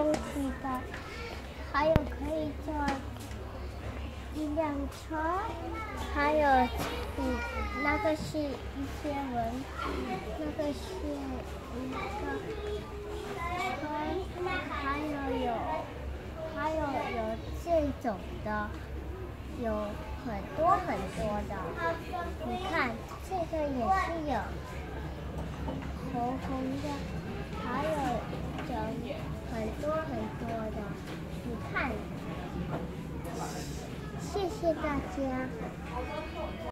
东西的，还有可以坐一辆车，还有嗯，那个是一些文，那个是一个车，还有有，还有有这种的，有很多很多的。你看这个也是有红红的，谢谢大家。